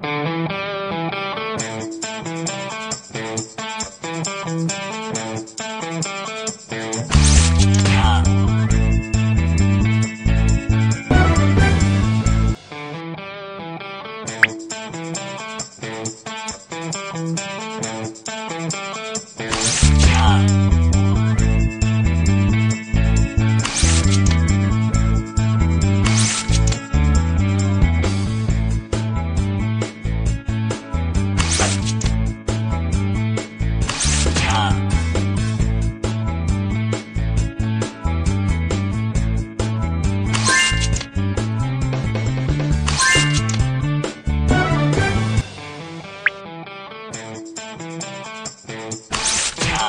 Bye.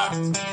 Bye.